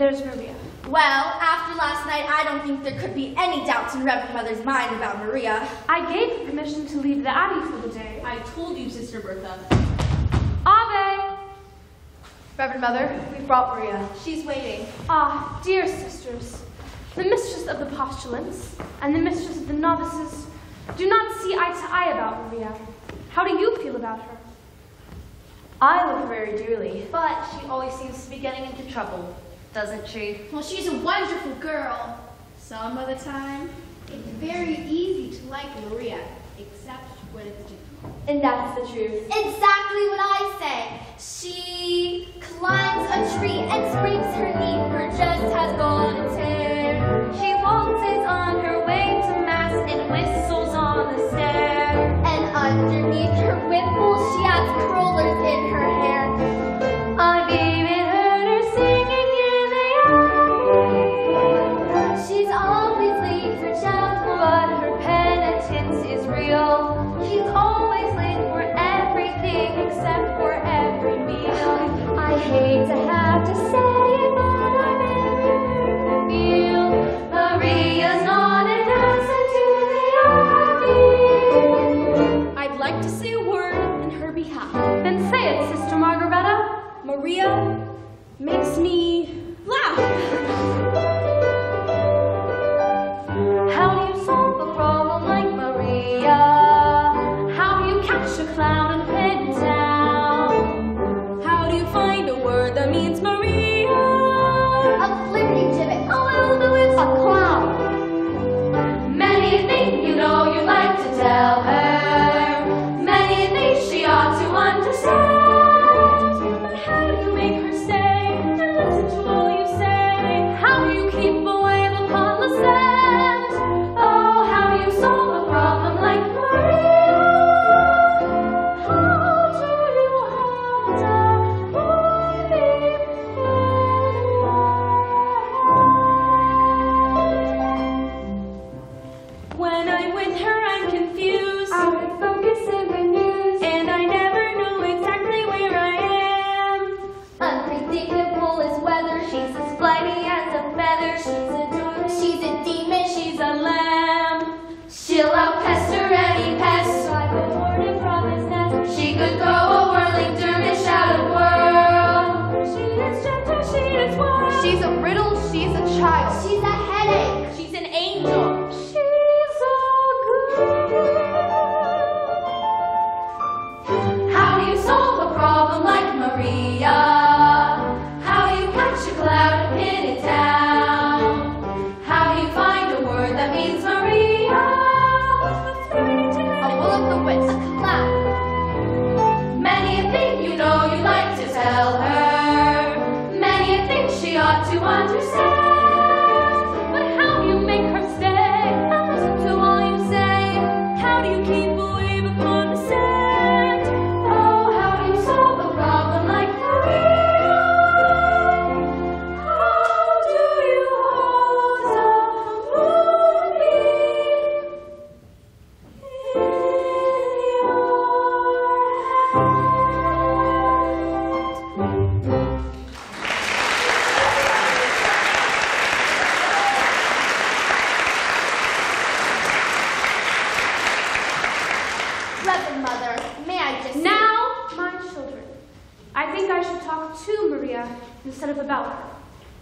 there's Maria. Well, after last night, I don't think there could be any doubts in Reverend Mother's mind about Maria. I gave her permission to leave the abbey for the day. I told you, Sister Bertha. Ave! Reverend Mother, We've brought Maria. She's waiting. Ah, dear sisters, the mistress of the postulants and the mistress of the novices do not see eye to eye about Maria. How do you feel about her? I love her very dearly. But she always seems to be getting into trouble, doesn't she? Well, she's a wonderful girl. Some of the time, it's very easy to like Maria, except when it's difficult. And that's the truth. Exactly what I say. She climbs a tree and scrapes her knee. Her dress has golden tear. She waltzes on her way to mass and whistles on the stair. And underneath her wimple, she has curlers in her hair. I've real. She's always late for everything except for every meal. I hate to have to say it, but I very feel Maria's not an asset to the abbey. I'd like to say a word in her behalf. Then say it, Sister Margareta. Maria makes me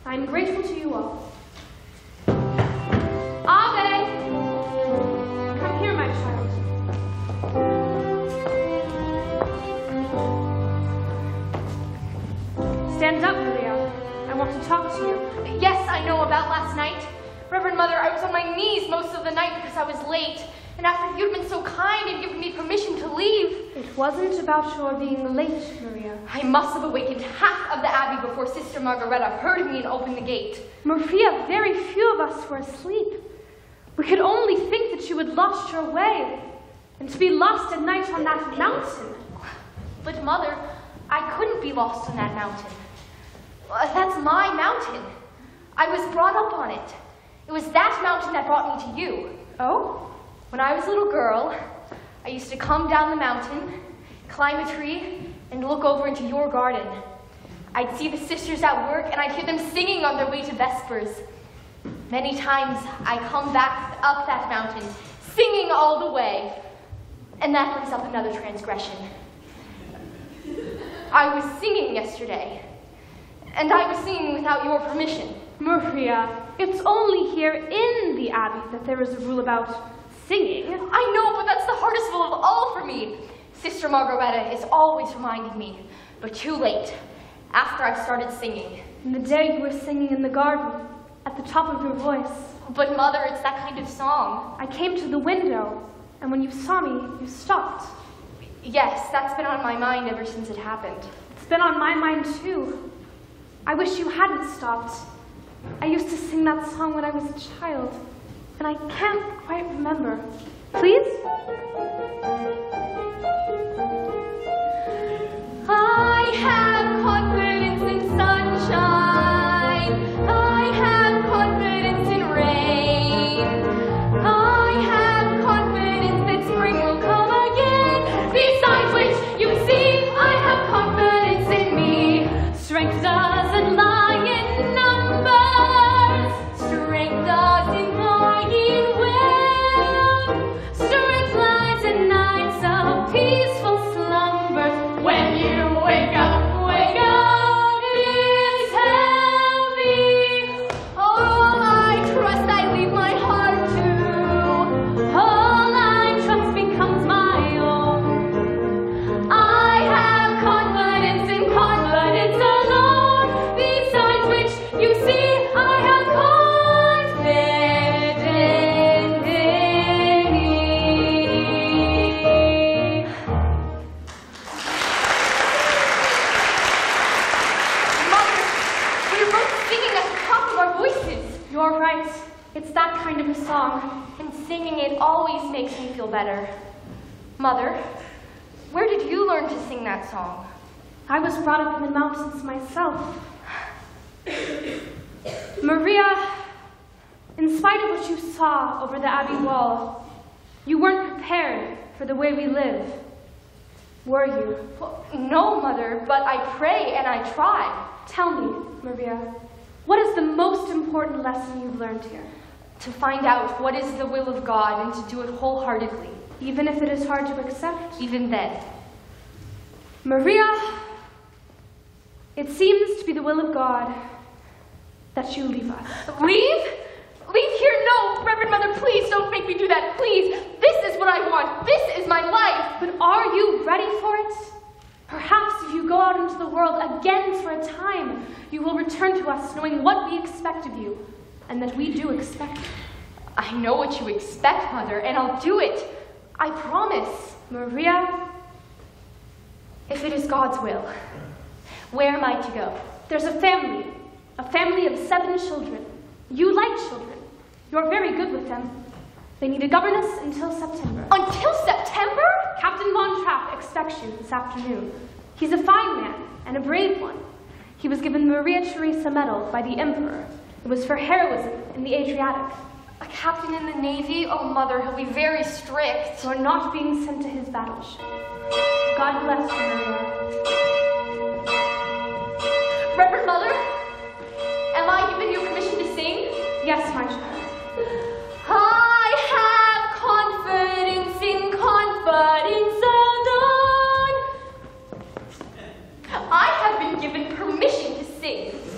I'm grateful to you all. Ave! Come here, my child. Stand up, Maria. I want to talk to you. Yes, I know about last night. Reverend Mother, I was on my knees most of the night because I was late. And after you'd been so kind and given me permission to leave, It wasn't about your being late, Maria. I must have awakened half of the abbey before Sister Margareta heard me and opened the gate. Maria, very few of us were asleep. We could only think that you had lost your way, and to be lost at night on that mountain. But Mother, I couldn't be lost on that mountain. Uh, That's my mountain. I was brought up on it. It was that mountain that brought me to you. Oh? When I was a little girl, I used to come down the mountain, climb a tree, and look over into your garden. I'd see the sisters at work, and I'd hear them singing on their way to Vespers. Many times I come back up that mountain, singing all the way. And that brings up another transgression. I was singing yesterday, and I was singing without your permission. Maria, it's only here in the Abbey that there is a rule about singing. I know, but that's the hardest of all for me. Sister Margareta is always reminding me, but too late, after I started singing. And the day you were singing in the garden, at the top of your voice, But Mother, it's that kind of song. I came to the window, and when you saw me, you stopped. Yes, that's been on my mind ever since it happened. It's been on my mind too. I wish you hadn't stopped. I used to sing that song when I was a child, and I can't quite remember. Please? I have confidence in sunshine. Better. Mother, where did you learn to sing that song? I was brought up in the mountains myself. Maria, in spite of what you saw over the Abbey wall, you weren't prepared for the way we live. Were you? Well, no, Mother, but I pray and I try Tell me, Maria, what is the most important lesson you've learned here? To find out what is the will of God and to do it wholeheartedly, Even if it is hard to accept? even then. Maria, it seems to be the will of God that you leave us. Leave? Leave here? No, Reverend Mother, please don't make me do that. Please. This is what I want. This is my life. But are you ready for it? Perhaps if you go out into the world again for a time, you will return to us knowing what we expect of you, and that we do expect. I know what you expect, Mother, and I'll do it. I promise. Maria, If it is God's will, where am I to go? there's a family, a family of seven children. You like children. You're very good with them. They need a governess until September. Until September? Captain Von Trapp expects you this afternoon. He's a fine man and a brave one. He was given Maria Theresa Medal by the Emperor. Was for heroism in the Adriatic. A captain in the Navy? Oh, Mother, he'll be very strict. for not being sent to his battleship. God bless you, Maria. Reverend Mother, am I given you permission to sing? Yes, my child. I have confidence in confidence alone. I Yes,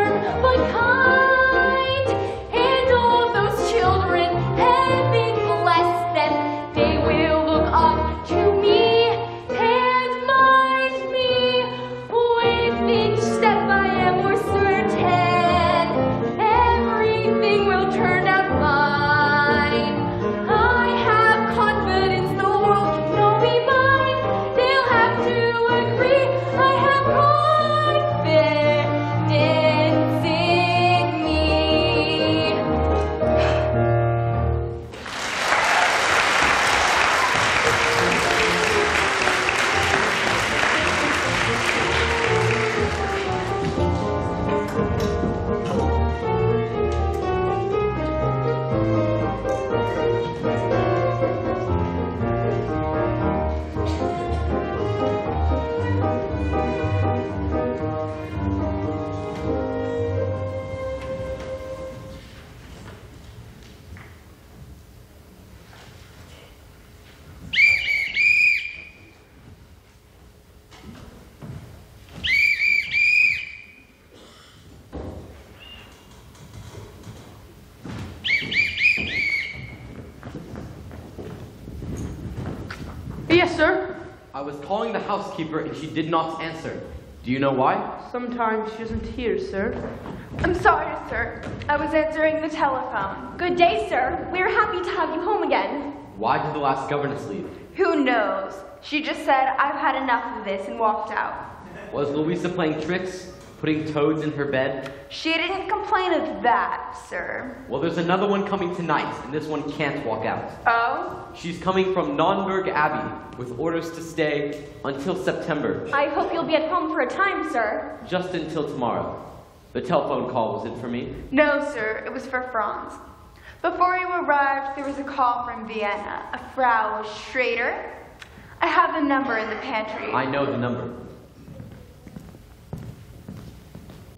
housekeeper and she did not answer. Do you know why? Sometimes she isn't here, sir. I'm sorry, sir. I was answering the telephone. Good day, sir. We are happy to have you home again. Why did the last governess leave? Who knows? She just said, I've had enough of this and walked out. Was Louisa playing tricks? Putting toads in her bed? She didn't complain of that, sir. Well, there's another one coming tonight, and this one can't walk out. Oh? She's coming from Nonnberg Abbey with orders to stay until September, I hope you'll be at home for a time, sir. just until tomorrow. The telephone call was it for me? No, sir. It was for Franz. Before you arrived, there was a call from Vienna. A Frau Schrader. I have the number in the pantry. I know the number.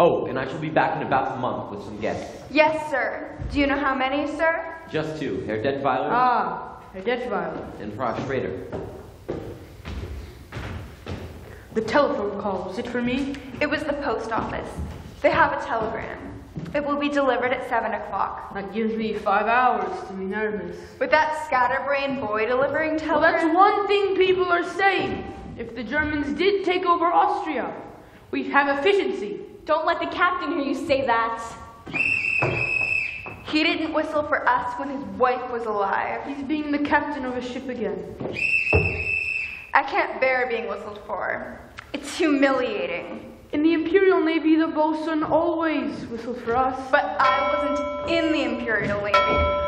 Oh, and I shall be back in about a month with some guests. Yes, sir. Do you know how many, sir? Just two, Herr Detweiler Ah, Herr Detweiler. and Frau Schrader. The telephone call, was it for me? It was the post office. They have a telegram. It will be delivered at 7 o'clock. That gives me five hours to be nervous. With that scatterbrain boy delivering Well, that's one thing people are saying. If the Germans did take over Austria, we'd have efficiency. Don't let the captain hear you say that. He didn't whistle for us when his wife was alive. He's being the captain of a ship again. I can't bear being whistled for. It's humiliating. In the Imperial Navy, the bosun always whistled for us. But I wasn't in the Imperial Navy.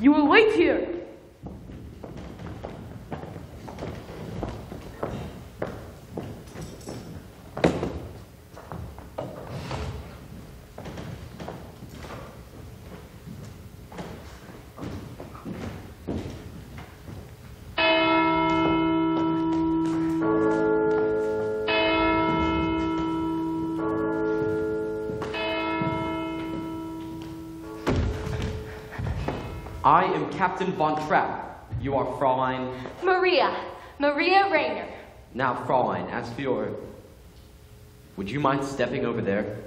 You will wait here. Am Captain Von Trapp. You are Fräulein. Maria. Maria Rainer. Now, Fräulein, as for your. Would you mind stepping over there?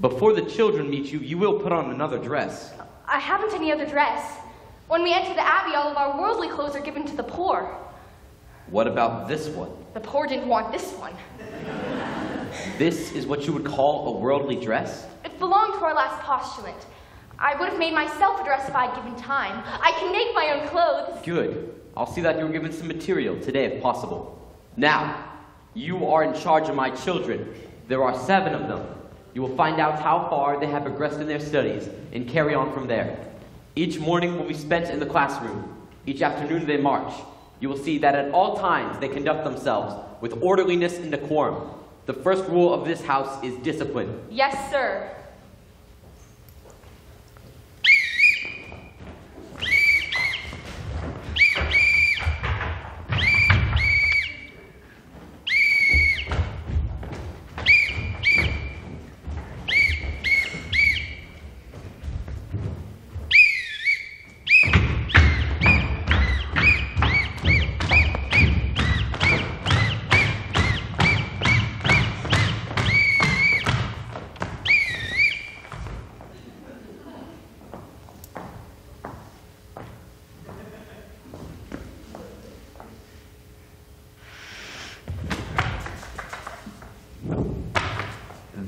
Before the children meet you, you will put on another dress. I haven't any other dress. When we enter the abbey, all of our worldly clothes are given to the poor. What about this one? The poor didn't want this one. This is what you would call a worldly dress? It belonged to our last postulant. I would have made myself a dress if I'd given time. I can make my own clothes. Good. I'll see that you're given some material today if possible. Now, you are in charge of my children. There are seven of them. You will find out how far they have progressed in their studies and carry on from there. Each morning will be spent in the classroom. Each afternoon they march. You will see that at all times they conduct themselves with orderliness and decorum. The first rule of this house is discipline. Yes, sir.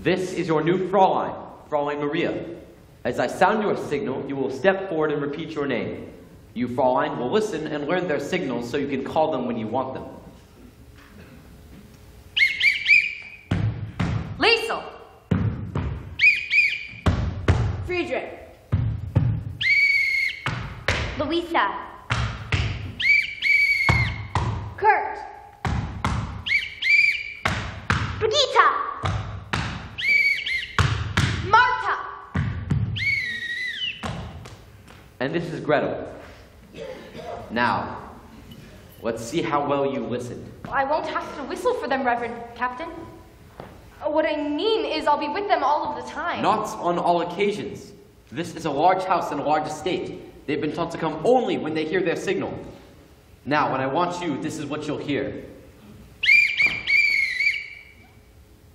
This is your new Fräulein, Fräulein Maria. As I sound your signal, you will step forward and repeat your name. You, Fräulein, will listen and learn their signals so you can call them when you want them. And this is Gretel. Now, let's see how well you listened. I won't have to whistle for them, Reverend Captain. Uh, what I mean is I'll be with them all of the time. Not on all occasions. This is a large house and a large estate. They've been taught to come only when they hear their signal. Now, when I want you, this is what you'll hear.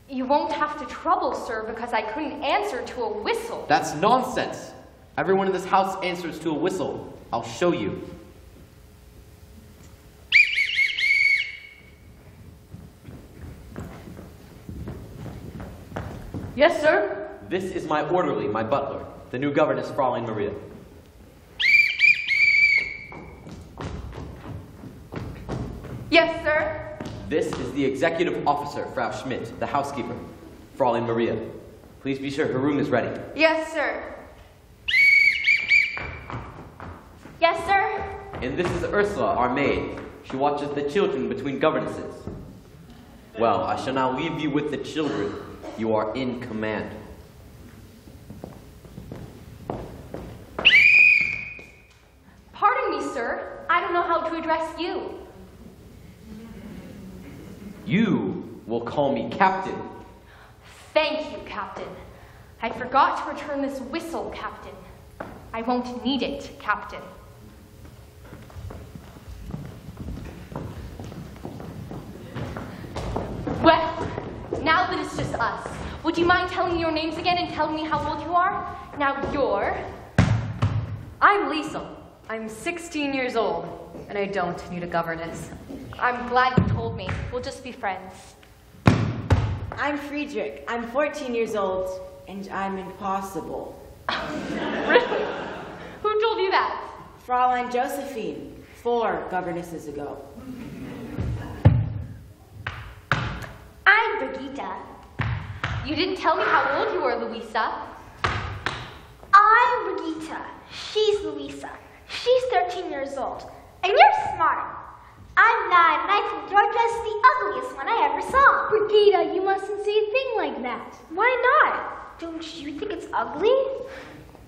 You won't have to trouble, sir, because I couldn't answer to a whistle. That's nonsense. Everyone in this house answers to a whistle. I'll show you. Yes, sir. This is my orderly, my butler, the new governess, Fraulein Maria. Yes, sir. This is the executive officer, Frau Schmidt, the housekeeper, Fraulein Maria. Please be sure her room is ready. Yes, sir. Yes, sir? And this is Ursula, our maid. She watches the children between governesses. Well, I shall now leave you with the children. You are in command. Pardon me, sir. I don't know how to address you. You will call me captain. Thank you, Captain. I forgot to return this whistle, Captain. I won't need it, Captain. Well, now that it's just us, would you mind telling me your names again and telling me how old you are? Now you're. I'm Liesl. I'm 16 years old, and I don't need a governess. I'm glad you told me. We'll just be friends. I'm Friedrich. I'm 14 years old, and I'm impossible. really? Who told you that? Fraulein Josephine, four governesses ago. You didn't tell me how old you were, Louisa. I'm Brigitte. She's Louisa. She's 13 years old. And you're smart. I'm nine, and I think you're just the ugliest one I ever saw. Brigitte, you mustn't say a thing like that. Why not? Don't you think it's ugly?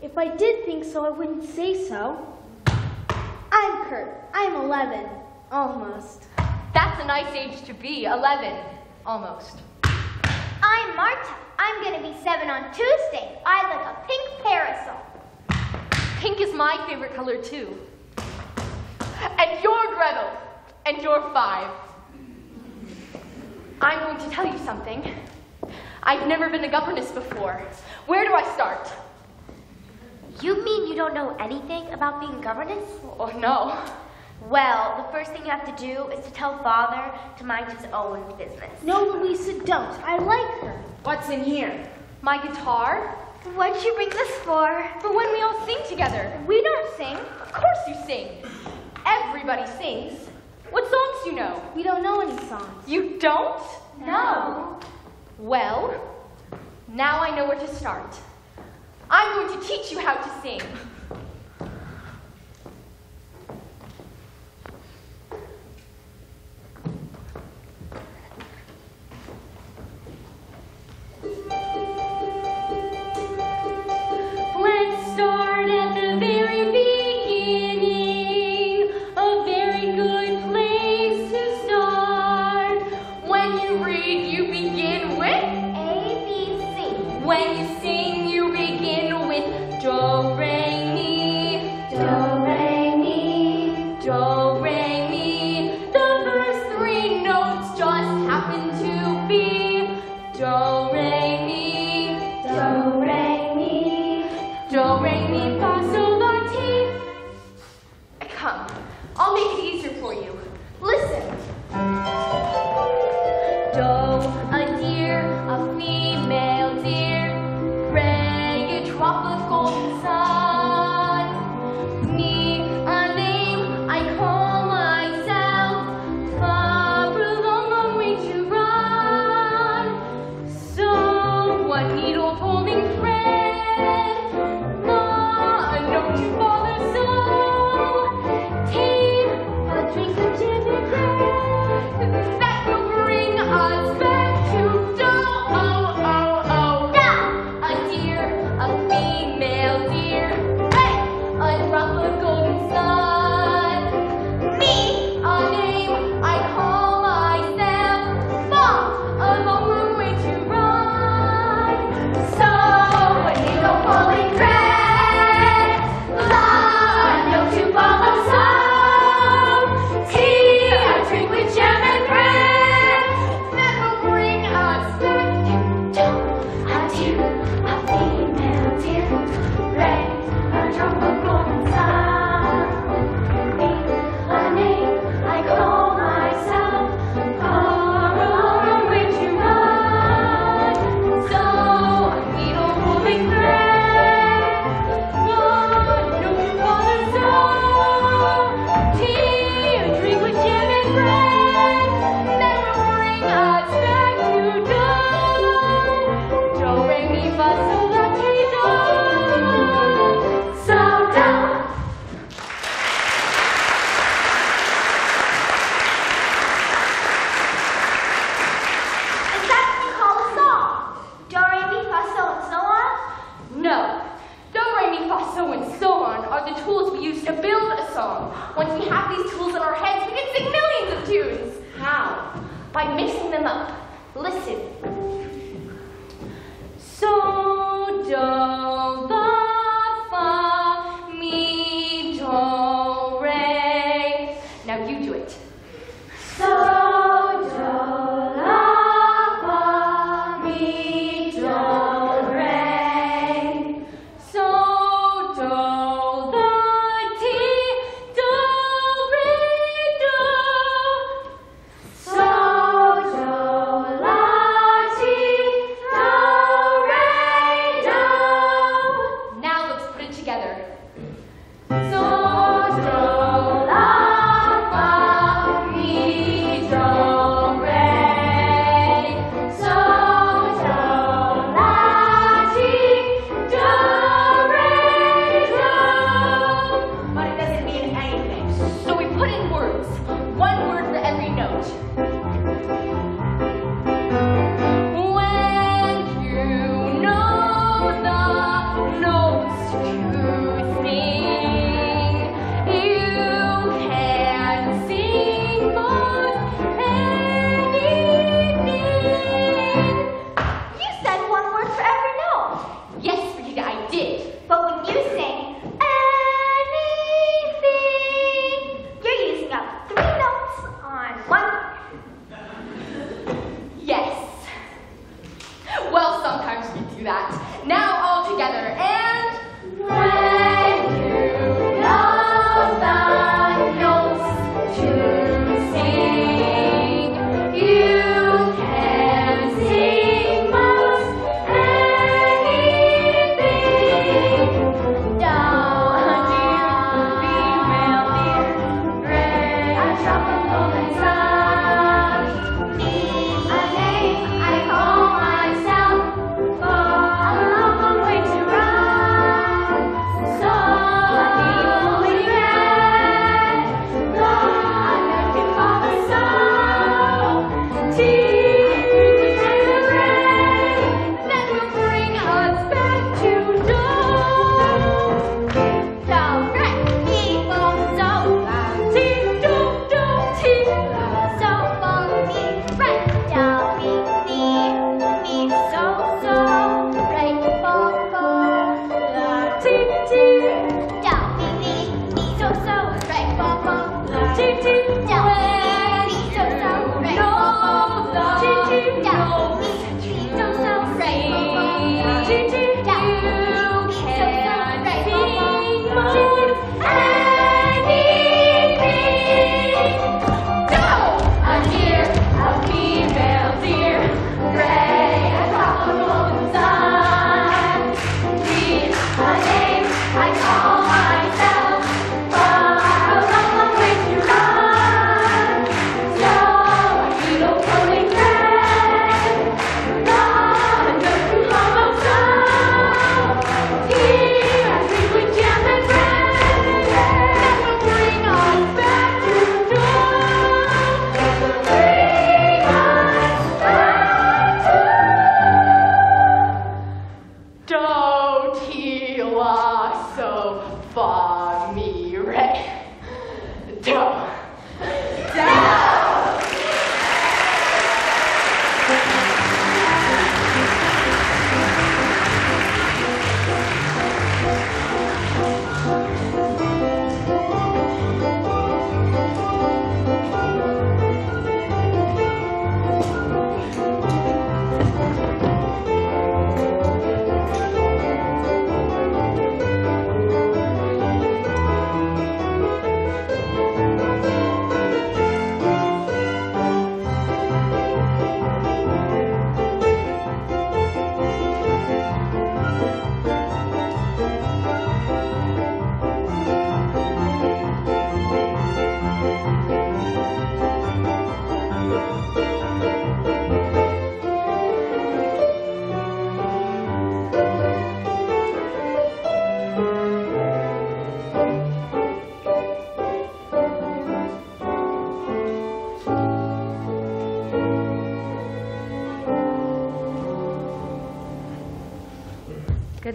If I did think so, I wouldn't say so. I'm Kurt. I'm 11. Almost. That's a nice age to be, 11. Almost. I'm Marta. I'm gonna be seven on Tuesday. I like a pink parasol. Pink is my favorite color, too. And you're Gretel. And you're five. I'm going to tell you something. I've never been a governess before. Where do I start? You mean you don't know anything about being a governess? Oh, no. Well, the first thing you have to do is to tell father to mind his own business. No, Louisa, don't. I like her. What's in here? My guitar? What'd you bring this for? For when we all sing together. We don't sing. Of course you sing. Everybody sings. What songs do you know? We don't know any songs. You don't? No. Well, now I know where to start. I'm going to teach you how to sing.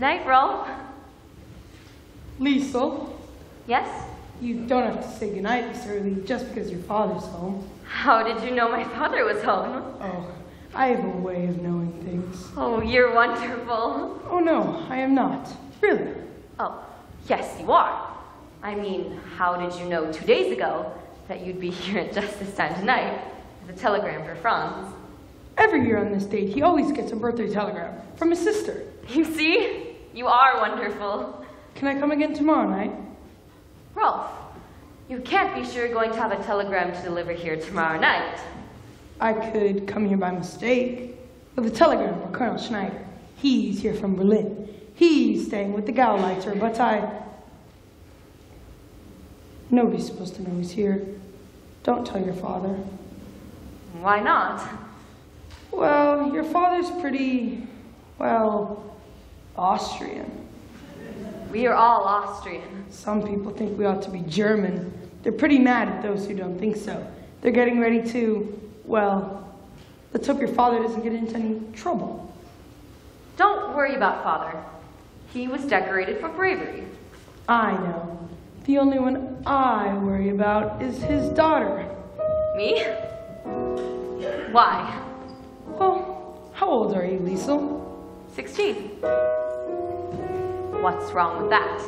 Night, Rolf. Lisa, Yes? You don't have to say goodnight this early just because your father's home. How did you know my father was home? Oh, I have a way of knowing things. Oh, you're wonderful. Oh no, I am not. Really? Oh, yes, you are. I mean, how did you know two days ago that you'd be here at just this time tonight with a telegram for Franz? Every year on this date, he always gets a birthday telegram from his sister. You see? You are wonderful. Can I come again tomorrow night? Rolf, you can't be sure you're going to have a telegram to deliver here tomorrow night. I could come here by mistake with a telegram for Colonel Schneider. He's here from Berlin. He's staying with the Gauleiter, but I. Nobody's supposed to know he's here. Don't tell your father. Why not? Well, your father's pretty, well, Austrian. We are all Austrian. Some people think we ought to be German. They're pretty mad at those who don't think so. They're getting ready to, well, let's hope your father doesn't get into any trouble. Don't worry about father. He was decorated for bravery. I know. The only one I worry about is his daughter. Me? Why? Well, how old are you, Liesl? 16. What's wrong with that?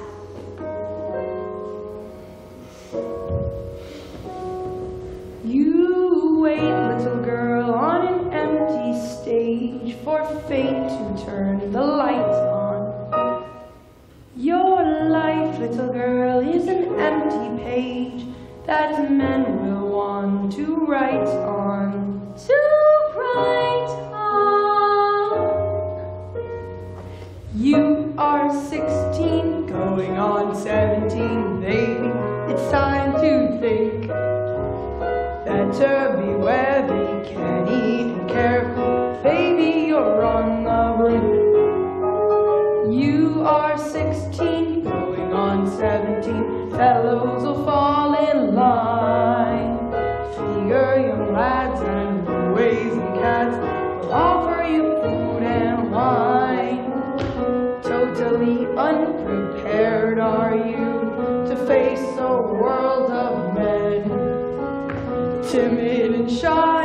You wait, little girl, on an empty stage for fate to turn the lights on. Your life, little girl, is an empty page that men will want to write on. 16, going on 17, baby. It's time to think. Better beware, Timid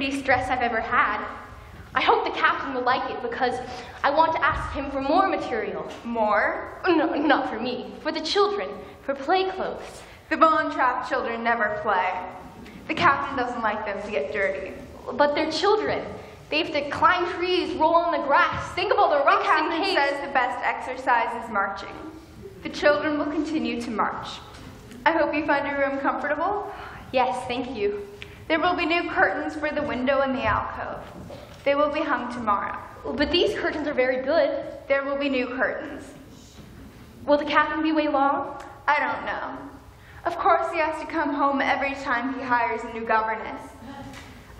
prettiest dress I've ever had. I hope the captain will like it because I want to ask him for more material. More? No, not for me. For the children. For play clothes. The Von Trapp children never play. The captain doesn't like them to get dirty. But they're children. They have to climb trees, roll on the grass, think of all the The rocks and captain caves. says the best exercise is marching. The children will continue to march. I hope you find your room comfortable. Yes, thank you. There will be new curtains for the window and the alcove. They will be hung tomorrow. But these curtains are very good. There will be new curtains. Will the captain be away long? I don't know. Of course, he has to come home every time he hires a new governess.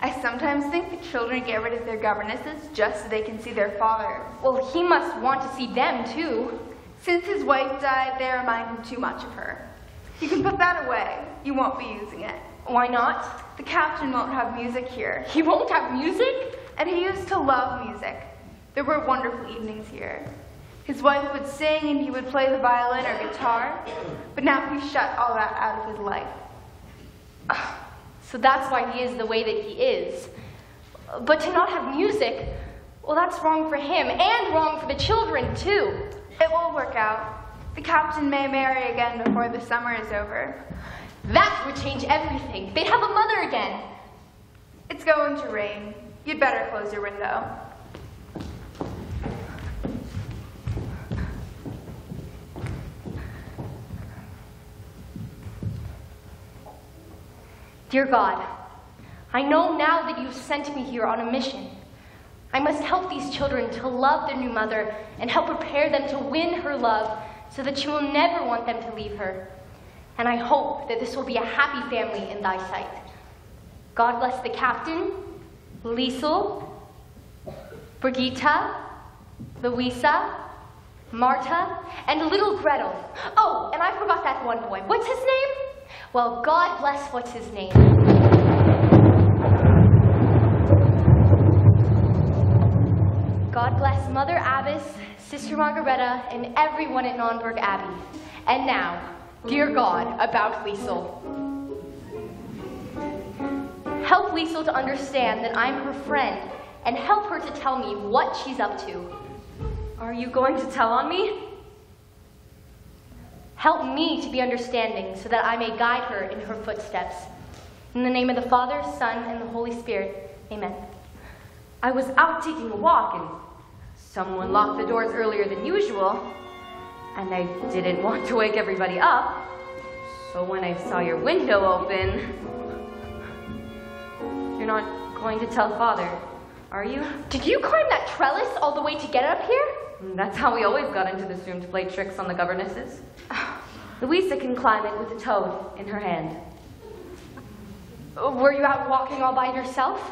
I sometimes think the children get rid of their governesses just so they can see their father. Well, he must want to see them too. Since his wife died, they remind him too much of her. You can put that away. You won't be using it. Why not? The captain won't have music here. He won't have music? And he used to love music. There were wonderful evenings here. His wife would sing and he would play the violin or guitar, but now he's shut all that out of his life. Ah, so that's why he is the way that he is. But to not have music, well, that's wrong for him and wrong for the children, too. It will work out. The captain may marry again before the summer is over. That would change everything. They'd have a mother again. It's going to rain. You'd better close your window. Dear God, I know now that you've sent me here on a mission. I must help these children to love their new mother and help prepare them to win her love so that she will never want them to leave her. And I hope that this will be a happy family in thy sight. God bless the captain, Liesl, Brigitta, Louisa, Marta, and little Gretel. Oh, and I forgot that one boy. What's his name? Well, God bless what's his name. God bless Mother Abbess, Sister Margareta, and everyone at Nonnberg Abbey. And now, dear God, about Liesl. Help Liesl to understand that I'm her friend and help her to tell me what she's up to. Are you going to tell on me? Help me to be understanding so that I may guide her in her footsteps. In the name of the Father, Son, and the Holy Spirit, amen. I was out taking a walk and someone locked the doors earlier than usual. And I didn't want to wake everybody up. So when I saw your window open, you're not going to tell father, are you? Did you climb that trellis all the way to get up here? Mm, that's how we always got into this room to play tricks on the governesses. Louisa can climb it with a toad in her hand. Uh, were you out walking all by yourself?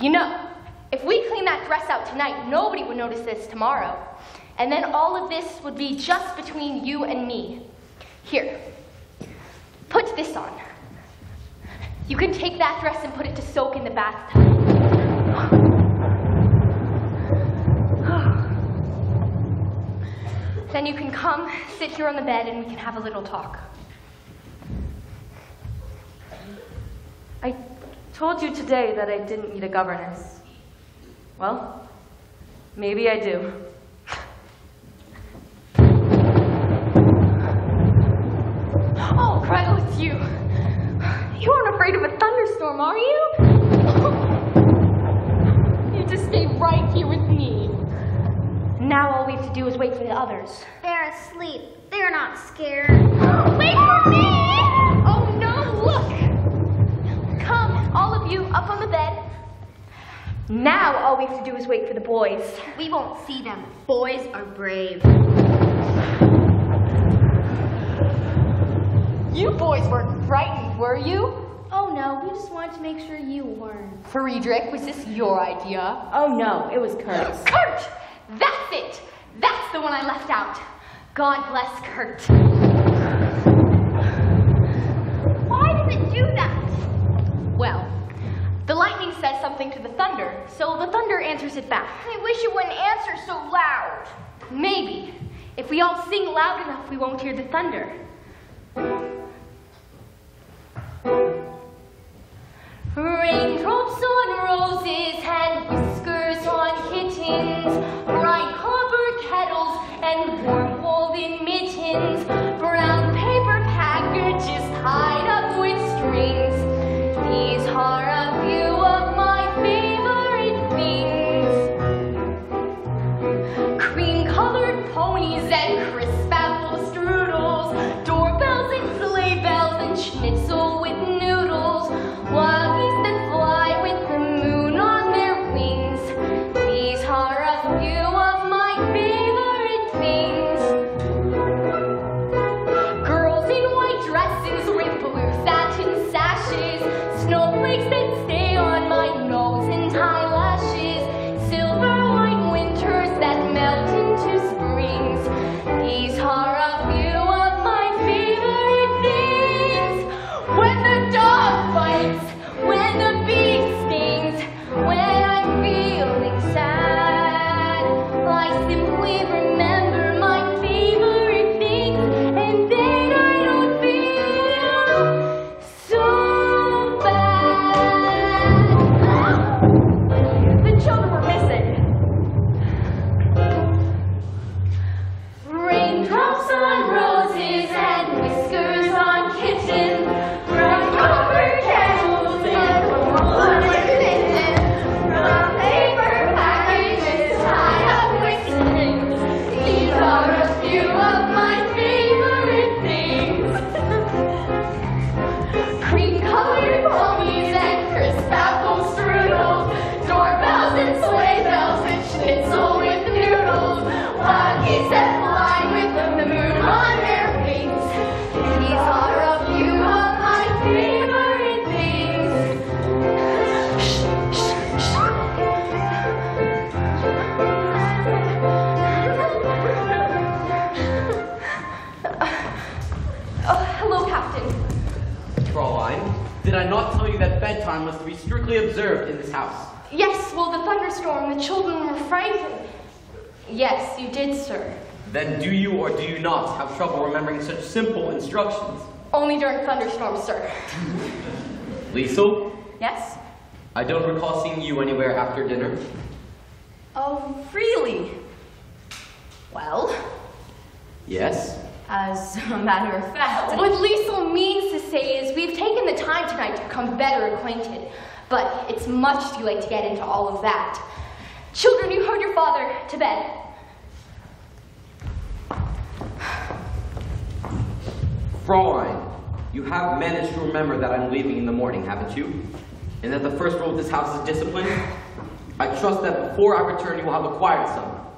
You know, if we clean that dress out tonight, nobody would notice this tomorrow. And then all of this would be just between you and me. Here, put this on. You can take that dress and put it to soak in the bathtub. Then you can come, sit here on the bed, and we can have a little talk. I told you today that I didn't need a governess. Well, maybe I do. Oh, Gretel, it's you. You aren't afraid of a thunderstorm, are you? You just stay right here with me. Now all we have to do is wait for the others. They're asleep. They're not scared. Wait for me! Oh no, look! Come, all of you, up on the bed. Now all we have to do is wait for the boys. We won't see them. Boys are brave. You boys weren't frightened, were you? Oh no, we just wanted to make sure you weren't. Friedrich, was this your idea? Oh no, it was Kurt's. Kurt! That's it! That's the one I left out. God bless Kurt. Why did it do that? Well, the lightning says something to the thunder, so the thunder answers it back. I wish it wouldn't answer so loud. Maybe. If we all sing loud enough, we won't hear the thunder. Raindrops on roses and whiskers on kittens, bright copper kettles and warm woven mittens, brown paper packages tied up with Thunderstorms, sir. Liesl, Yes? I don't recall seeing you anywhere after dinner. Oh, really? Well, Yes? As a matter of fact, what Liesl means to say is we've taken the time tonight to become better acquainted, but it's much too late to get into all of that. Children, you heard your father to bed. Fraulein, you have managed to remember that I'm leaving in the morning, haven't you? And that the first rule of this house is discipline? I trust that before I return, you will have acquired some.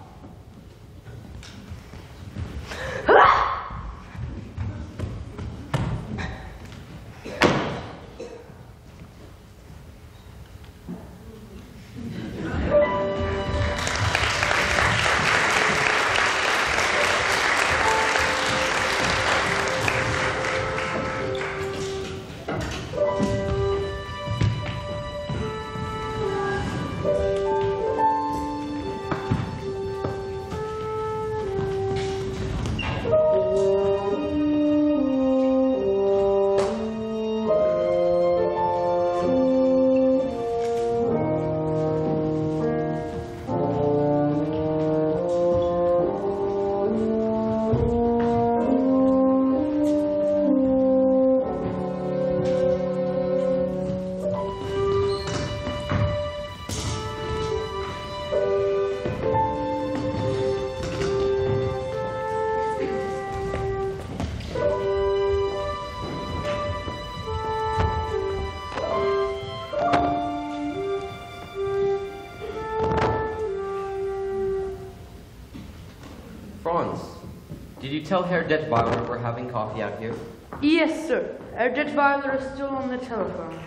Tell Herr Detweiler we're having coffee out here? Yes, sir. Herr Detweiler is still on the telephone.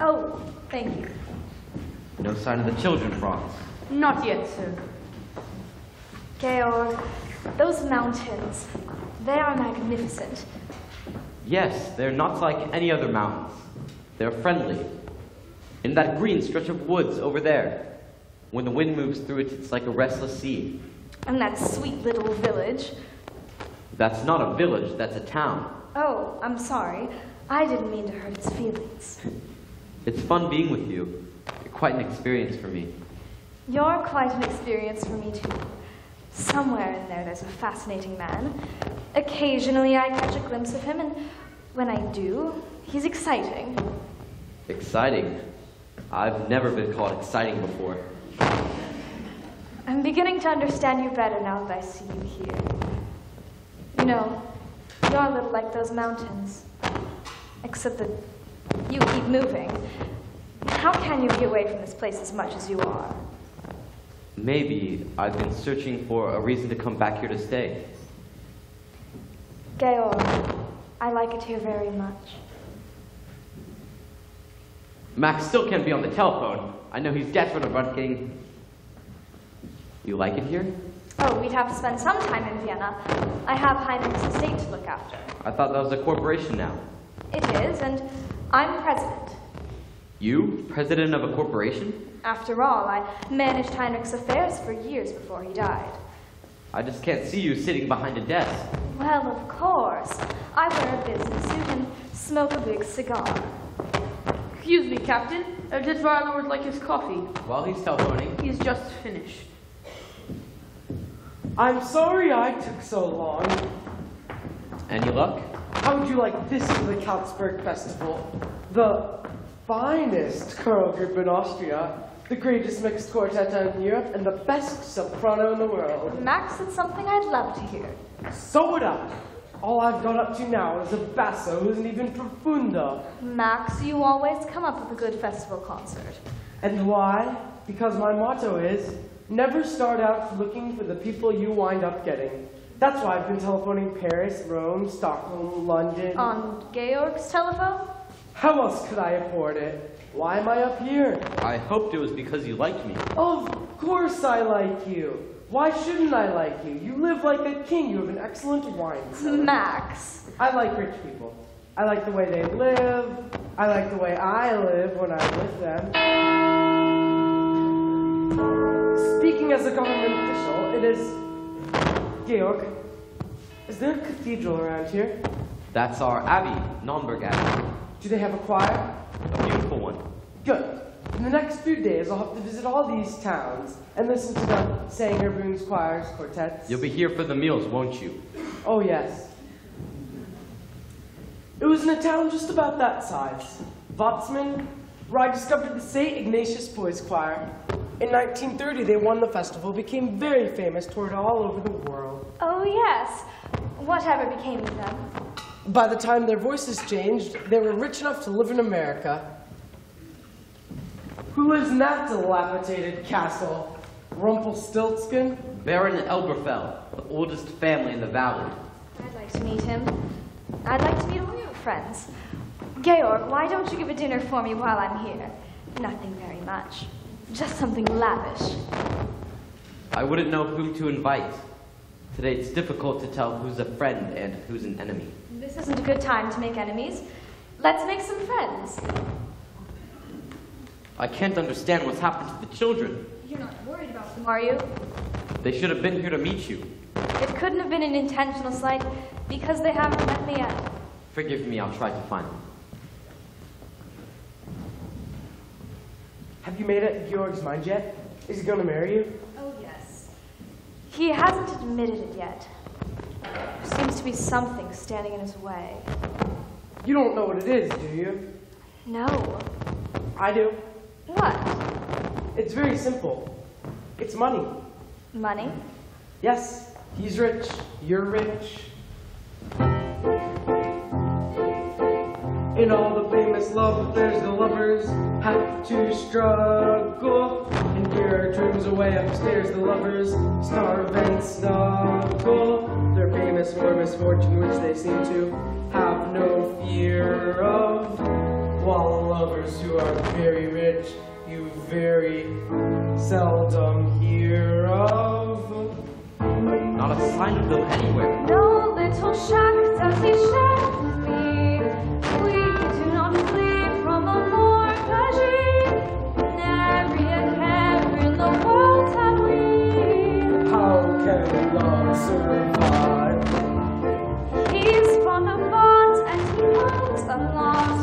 Oh, thank you. No sign of the children, Franz. Not yet, sir. Georg, those mountains, they are magnificent. Yes, they're not like any other mountains. They're friendly. In that green stretch of woods over there. When the wind moves through it, it's like a restless sea. And that sweet little village. That's not a village, that's a town. Oh, I'm sorry. I didn't mean to hurt its feelings. It's fun being with you. You're quite an experience for me. You're quite an experience for me, too. Somewhere in there, there's a fascinating man. Occasionally, I catch a glimpse of him, and when I do, he's exciting. Exciting. I've never been called exciting before. I'm beginning to understand you better now that I see you here. You know, you're a little like those mountains. Except that you keep moving. How can you be away from this place as much as you are? Maybe I've been searching for a reason to come back here to stay. Georg, I like it here very much. Max still can't be on the telephone. I know he's desperate about getting. You like it here? Oh, we'd have to spend some time in Vienna. I have Heinrich's estate to look after. I thought that was a corporation now. It is, and I'm president. You? President of a corporation? After all, I managed Heinrich's affairs for years before he died. I just can't see you sitting behind a desk. Well, of course. I wear a business suit and smoke a big cigar. Excuse me, Captain. Uh, His father would like his coffee. While he's telephoning, He's just finished. I'm sorry I took so long. any luck? How would you like this for the Kaltzberg Festival? The finest choral group in Austria, the greatest mixed quartet in Europe, and the best soprano in the world. Max, it's something I'd love to hear. So would I. All I've got up to now is a basso who isn't even profundo. Max, you always come up with a good festival concert. And why? Because my motto is never start out looking for the people you wind up getting. That's why I've been telephoning Paris, Rome, Stockholm, London. On Georg's telephone? How else could I afford it? Why am I up here? I hoped it was because you liked me. Of course I like you. Why shouldn't I like you? You live like a king. You have an excellent wine cellar. Max. I like rich people. I like the way they live. I like the way I live when I'm with them. Speaking as a government official, it is. Georg, is there a cathedral around here? That's our Abbey, Nonnberg Abbey. Do they have a choir? A beautiful one. Good. In the next few days, I'll have to visit all these towns and listen to the Sanger Boons choirs, quartets. You'll be here for the meals, won't you? Oh, yes. It was in a town just about that size, Watzmann, where I discovered the St. Ignatius Boys Choir. In 1930, they won the festival, became very famous, toured all over the world. Oh, yes. Whatever became of them? By the time their voices changed, they were rich enough to live in America. Who lives in that dilapidated castle? Rumpelstiltskin? Baron Elberfeld, the oldest family in the valley. I'd like to meet him. I'd like to meet all your friends. Georg, why don't you give a dinner for me while I'm here? Nothing very much. Just something lavish. I wouldn't know whom to invite. Today it's difficult to tell who's a friend and who's an enemy. This isn't a good time to make enemies. Let's make some friends. I can't understand what's happened to the children. You're not worried about them, are you? They should have been here to meet you. It couldn't have been an intentional slight because they haven't met me yet. Forgive me, I'll try to find them. Have you made up Georg's mind yet? Is he going to marry you? Oh, yes. He hasn't admitted it yet. There seems to be something standing in his way. You don't know what it is, do you? No. I do. What? It's very simple. It's money. Money? Yes, he's rich. You're rich. In all the famous love affairs, the lovers have to struggle. And here are dreams away upstairs, the lovers starve and snuggle. They're famous for misfortune, which they seem to have no fear of. While lovers who are very rich, you very seldom hear of. Not a sign of them anywhere. No little shack does he share can love survive? He's fond of bonds and he owns a lot.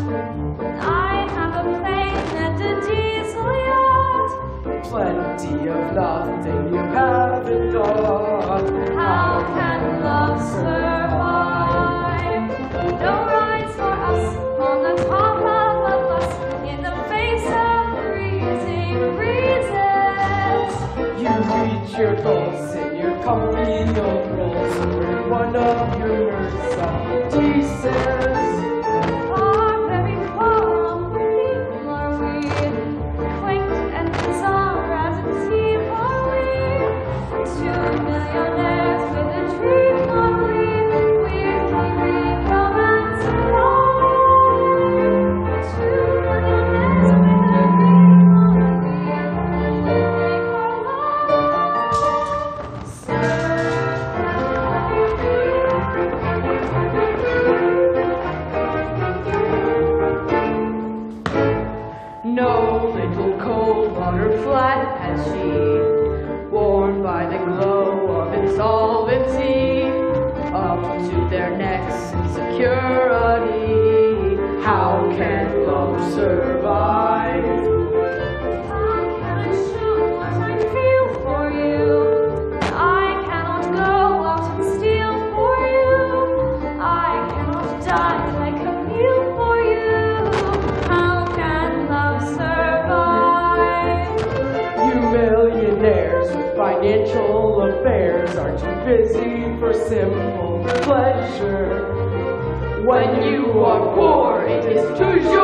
I have a plane and a diesel yacht. Plenty of nothing you haven't got. How can love survive? No rides for us on the top of a bus in the face of freezing breezes. You reach your goals in your where one of your nerds teases. Security. How can love survive? I cannot show what I feel for you. I cannot go out and steal for you. I cannot die like a meal for you. How can love survive? You millionaires with financial affairs are too busy for simple pleasure. When you are poor, it is toujours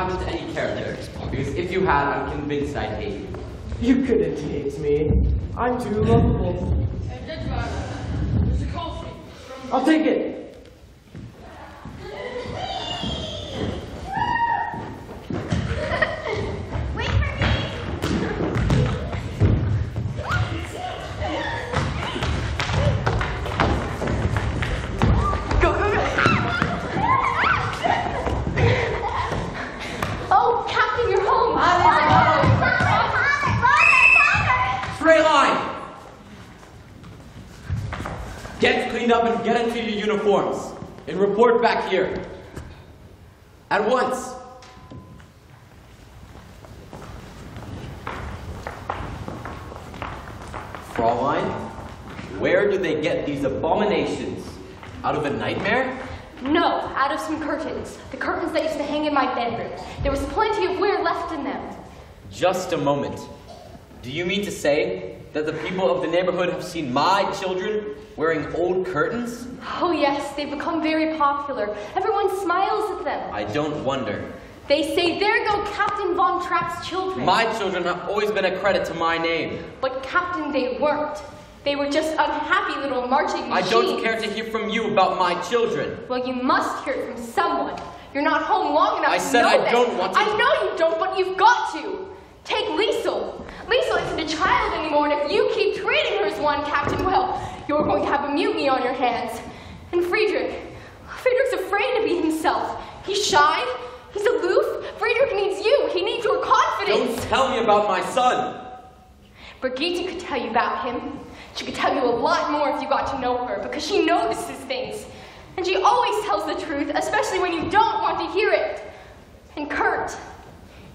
haven't any character, because if you had, I'm convinced I'd hate you. You couldn't hate me. I'm too lovable. There's a coffee. I'll take it. Fraulein, where do they get these abominations? Out of a nightmare? No, out of some curtains. The curtains that used to hang in my bedroom. There was plenty of wear left in them. Just a moment. Do you mean to say that the people of the neighborhood have seen my children wearing old curtains? Oh, yes, they've become very popular. Everyone smiles at them. I don't wonder. They say, There go Captain Von Trapp's children. My children have always been a credit to my name. But, Captain, they weren't. They were just unhappy little marching machines. I don't care to hear from you about my children. Well, you must hear it from someone. You're not home long enough I to said I this. don't want to- I know you don't, but you've got to. Take Liesl. Liesl isn't a child anymore, and if you keep treating her as one, Captain, well, you're going to have a mutiny on your hands. And Friedrich, Friedrich's afraid to be himself. He's shy. He's aloof. Friedrich needs you. He needs your confidence. Don't tell me about my son. Brigitta could tell you about him. She could tell you a lot more if you got to know her, because she notices things. And she always tells the truth, especially when you don't want to hear it. And Kurt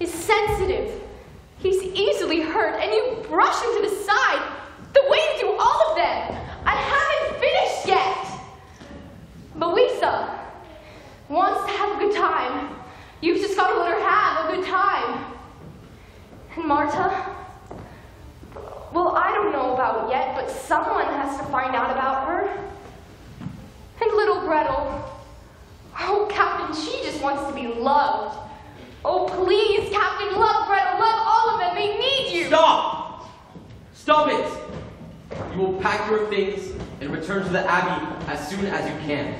is sensitive. He's easily hurt, and you brush him to the side the way you do all of them. I haven't finished yet. But Lisa wants to have a good time. You've just got to let her have a good time. And Marta, well, I don't know about yet, but someone has to find out about her. And little Gretel, oh, Captain, she just wants to be loved. Oh, please, Captain, love Gretel, love all of them. They need you. Stop! Stop it! You will pack your things and return to the Abbey as soon as you can.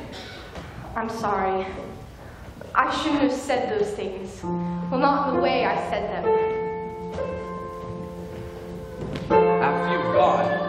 I'm sorry. I shouldn't have said those things. Well, not the way I said them. After you've gone,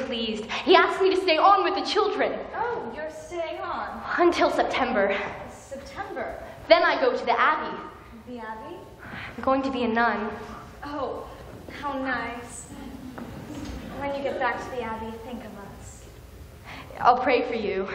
pleased. He asked me to stay on with the children Oh, you're staying on. until September. September. Then I go to the Abbey. The Abbey? I'm going to be a nun. Oh, how nice. When you get back to the Abbey, think of us. I'll pray for you.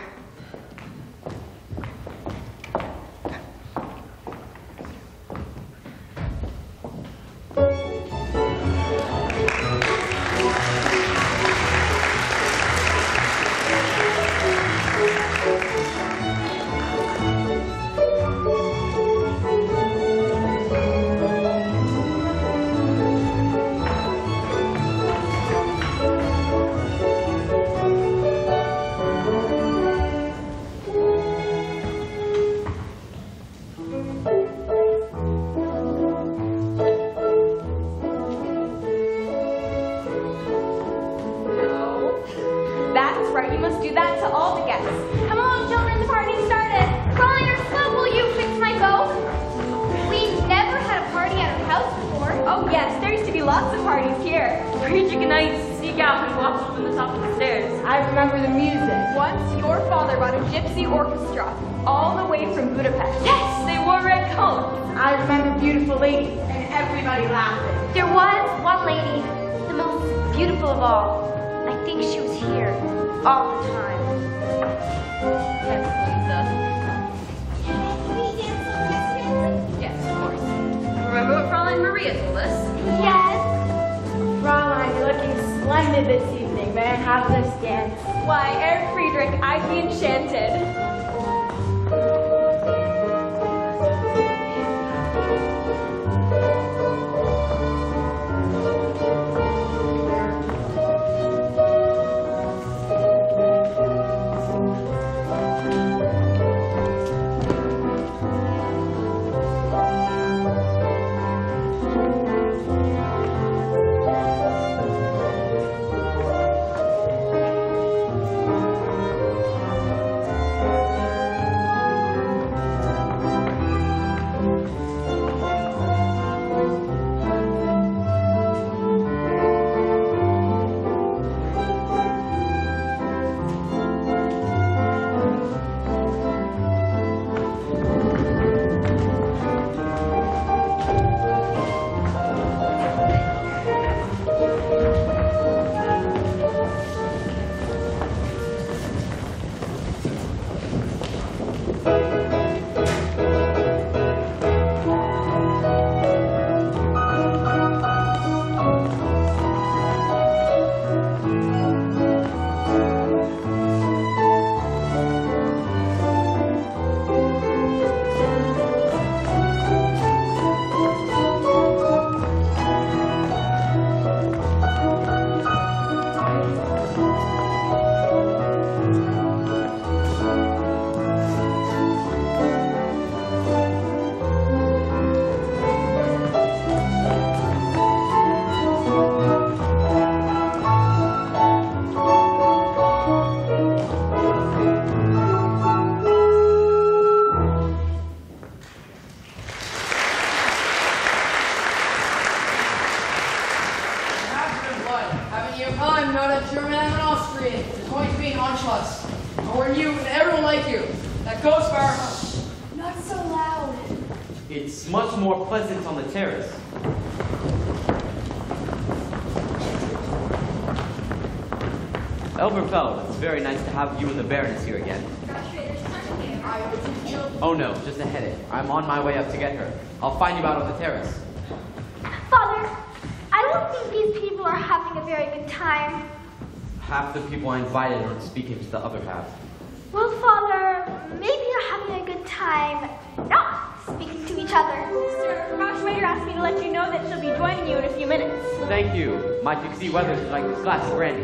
Speaking to the other half. Well, Father, maybe you're having a good time not speaking to each other. Sir, Frau Schrader asked me to let you know that she'll be joining you in a few minutes. Thank you. My Pixie Weathers would like this glass of brandy.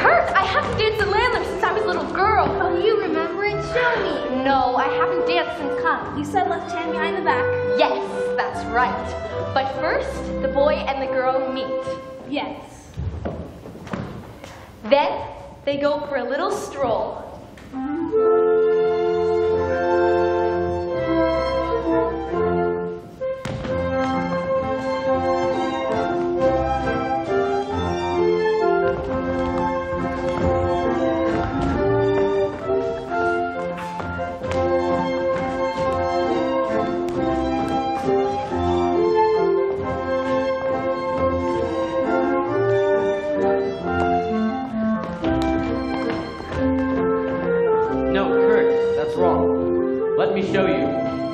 Kurt, I haven't danced in Landler since I was a little girl. Oh, you remember it? Show me. No, I haven't danced since come. You said left hand behind the back. Yes, that's right. But first, the boy and the girl meet. Yes. Then, they go for a little stroll. No, Kurt, that's wrong. Let me show you.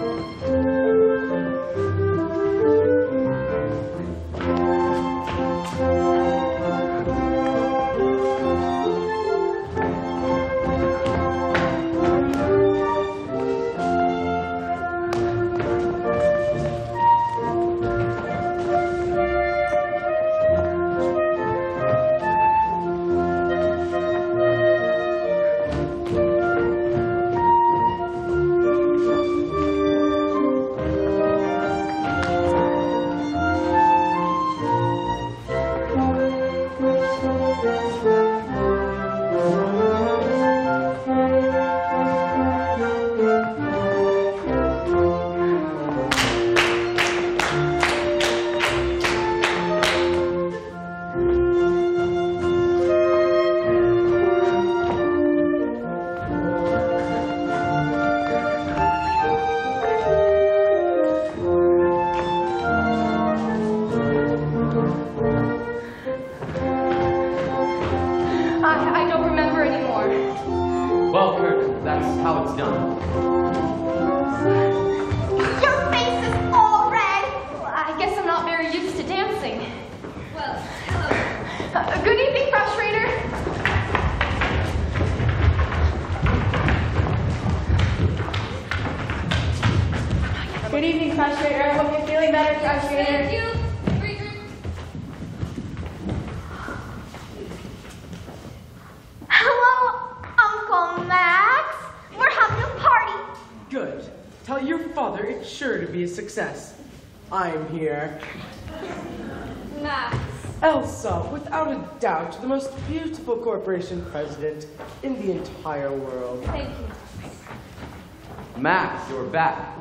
Corporation president in the entire world. Thank you. Max, you're back.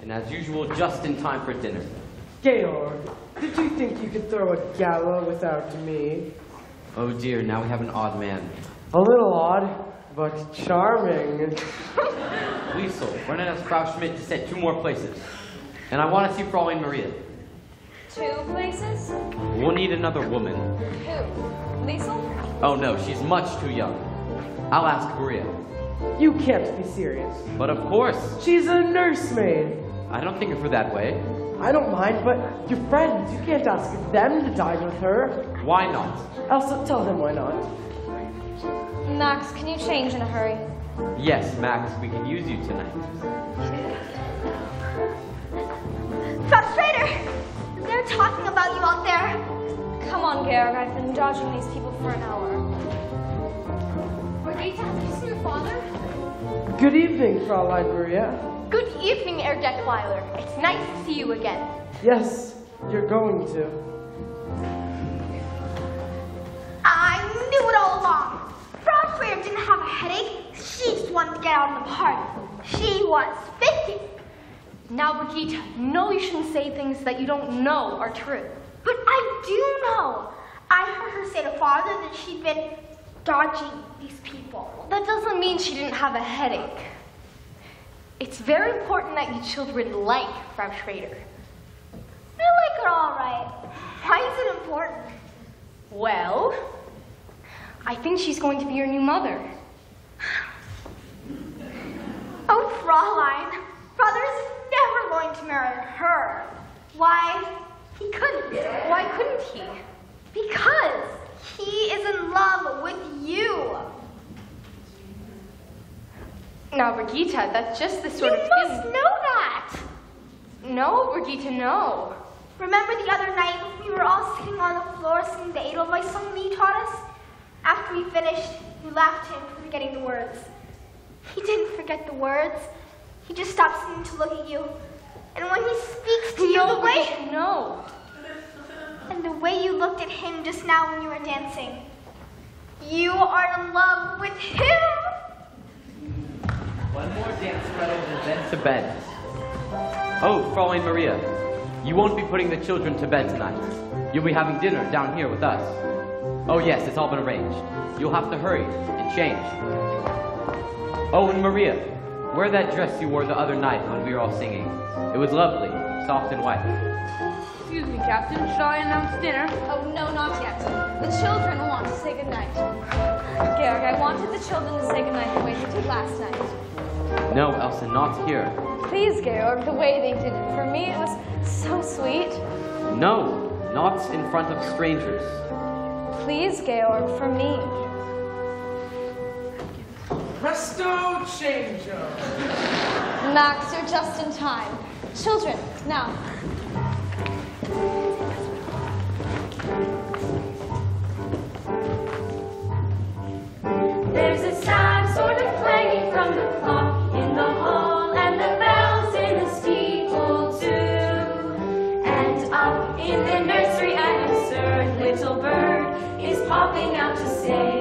And as usual, just in time for dinner. Georg, did you think you could throw a gala without me? Oh dear, now we have an odd man. A little odd, but charming. Liesl, run and ask Frau Schmidt to set two more places. And I want to see Fraulein Maria. Two places? We'll need another woman. Who? Liesl? Oh no, she's much too young. I'll ask Maria. You can't be serious. But of course, She's a nursemaid. I don't think of her that way. I don't mind, but your friends, you can't ask them to dine with her. Why not? Elsa, tell them why not. Max, can you change in a hurry? Yes, Max, we can use you tonight. Frau Schrader, talking about you out there. Come on, Georg. I've been dodging these people for an hour. Have you seen your father? Good evening, Fraulein Maria. Good evening, Herr Detweiler. It's nice to see you again. Yes, you're going to. I knew it all along. Frau Schrader didn't have a headache. She just wanted to get out of the party. She was faking. Now, Brigitta, no, you shouldn't say things that you don't know are true. But I do know. I heard her say to father that she'd been dodging these people. That doesn't mean she didn't have a headache. It's very important that you children like Frau Schrader. I like her all right. Why is it important? Well, I think she's going to be your new mother. Oh, Fraulein, brother is never going to marry her. Why? He couldn't. Why couldn't he? Because he is in love with you. Now, Brigitta, that's just the sort of thing. you must know that. No, Brigitta, no. Remember the other night we were all sitting on the floor singing the Edelweiss song that you taught us? After we finished, you laughed at him for forgetting the words. He didn't forget the words. He just stops singing to look at you. And when he speaks to you no, the way... No. And the way you looked at him just now when you were dancing, you are in love with him. One more dance medal and then to bed. Oh, Fraulein Maria, you won't be putting the children to bed tonight. You'll be having dinner down here with us. Oh yes, it's all been arranged. You'll have to hurry and change. Oh, and Maria, wear that dress you wore the other night when we were all singing. It was lovely, soft and white. Excuse me, Captain. Shall I announce dinner? Oh, no, not yet. The children want to say goodnight. Georg, I wanted the children to say goodnight the way they did last night. No, Elsa, not here. Please, Georg, the way they did it. For me, it was so sweet. No, not in front of strangers. Please, Georg, for me. Presto changeo. Max, you're just in time. Children, now. There's a sad sort of clanging from the clock in the hall, and the bells in the steeple too. And up in the nursery, an absurd little bird is popping out to say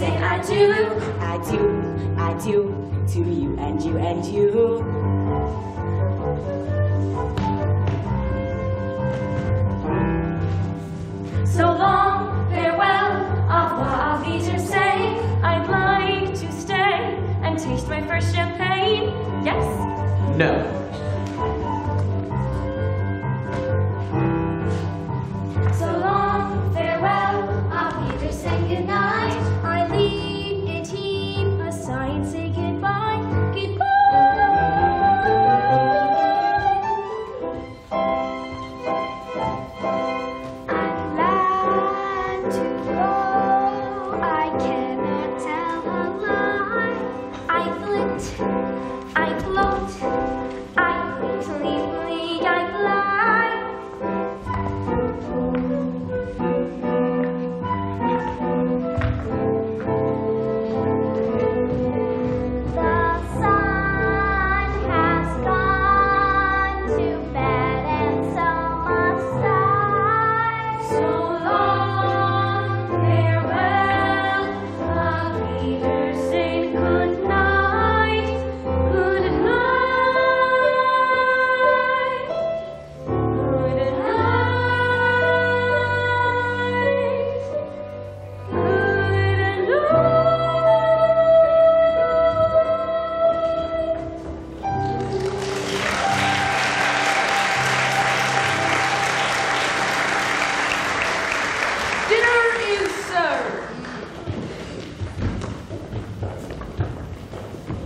auf I do, I do to you and you and you. So long, farewell, au revoir, auf Wiedersehen. I'd like to stay. And taste my first champagne? Yes? No.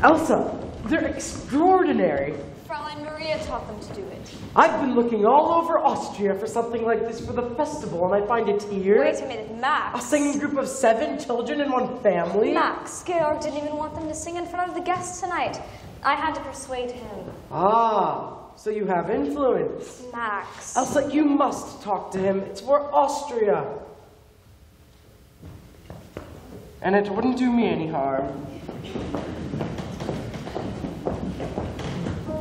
Elsa, they're extraordinary. Fräulein Maria taught them to do it. I've been looking all over Austria for something like this for the festival, and I find it here. Wait a minute, Max. A singing group of seven children in one family? Max, Georg didn't even want them to sing in front of the guests tonight. I had to persuade him. Ah, so you have influence. Max. Elsa, you must talk to him. It's for Austria. And it wouldn't do me any harm.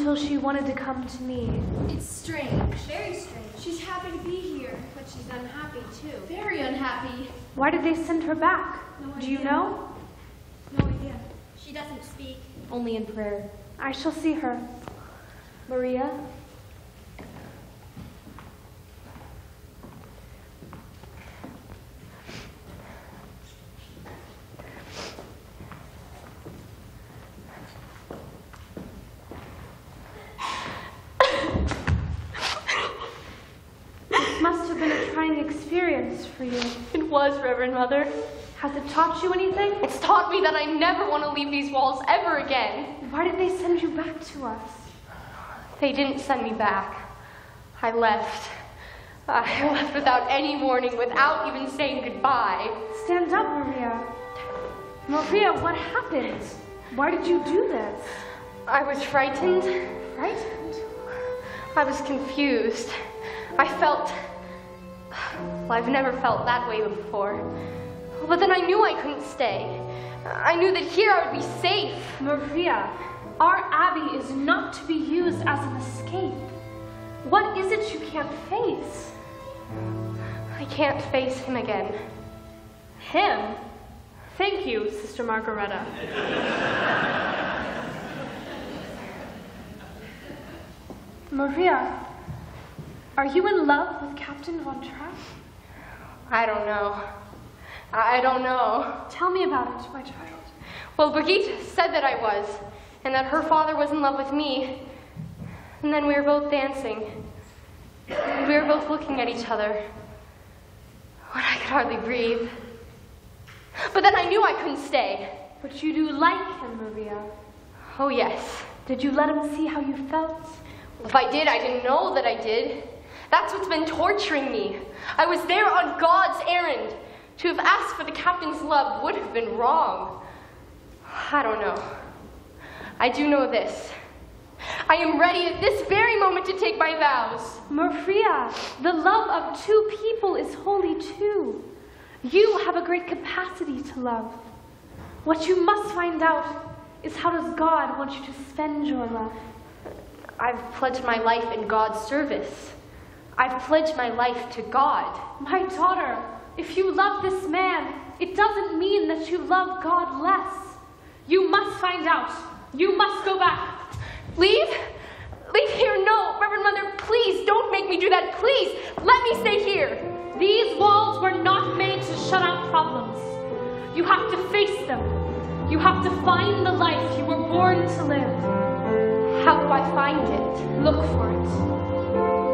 until she wanted to come to me. It's strange. Very strange. She's happy to be here, but she's unhappy too. Very unhappy. Why did they send her back? No Do you know? No idea. She doesn't speak. Only in prayer. I shall see her. Maria? This must have been a trying experience for you. It was, Reverend Mother. Has it taught you anything? It's taught me that I never want to leave these walls ever again. Why did they send you back to us? They didn't send me back. I left. I left without any warning, without even saying goodbye. Stand up, Maria. Maria, what happened? Why did you do this? I was frightened. Frightened? I was confused. I felt. Well, I've never felt that way before. But then I knew I couldn't stay. I knew that here I would be safe. Maria, our abbey is not to be used as an escape. What is it you can't face? I can't face him again. Him? Thank you, Sister Margareta. Maria, are you in love with Captain Von Trapp? I don't know. I don't know. Tell me about it, my child. Well, Brigitta said that I was, and that her father was in love with me. And then we were both dancing. And we were both looking at each other. When I could hardly breathe. But then I knew I couldn't stay. But you do like him, Maria. Oh, yes. Did you let him see how you felt? If I did, I didn't know that I did. That's what's been torturing me. I was there on God's errand. To have asked for the captain's love would have been wrong. I don't know. I do know this. I am ready at this very moment to take my vows. Maria, the love of two people is holy too. You have a great capacity to love. What you must find out is how does God want you to spend your love? I've pledged my life in God's service. I've pledged my life to God. My daughter, if you love this man, it doesn't mean that you love God less. You must find out. You must go back. Leave? Leave here? No, Reverend Mother, please don't make me do that. Please, let me stay here. These walls were not made to shut out problems. You have to face them. You have to find the life you were born to live. How do I find it? Look for it.